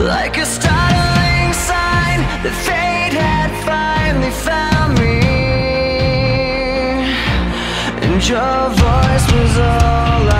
Like a startling sign that fate had finally found me. And your voice was all I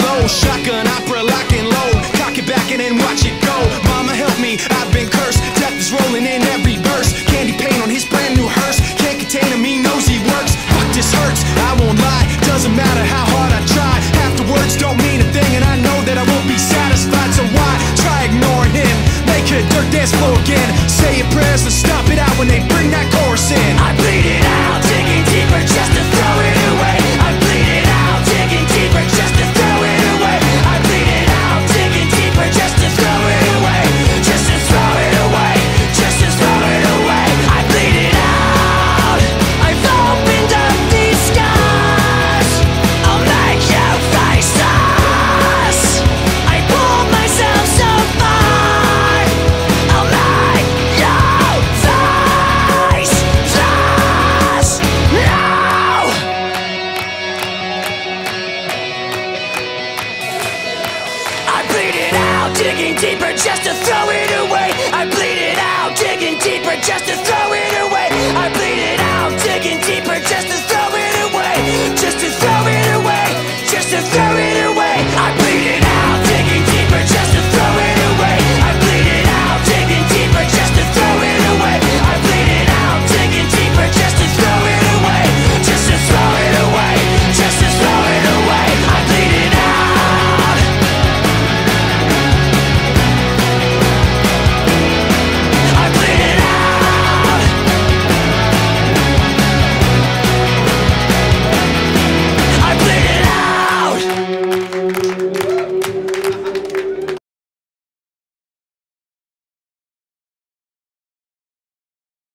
flow. Shotgun opera, lock and load. Cock it back and then watch it go. Mama help me, I've been cursed. Death is rolling in every verse. Candy paint on his brand new hearse. Can't contain him, he knows he works. Fuck, this hurts. I won't lie. Doesn't matter how hard I try. Half the words don't mean a thing, and I know that I won't be satisfied. So why try ignoring him? Make a dirt dance floor again. Say your prayers and stop it out when they bring that chorus in. Bleed it out, digging deeper just to throw it away. I bleed it out, digging deeper just to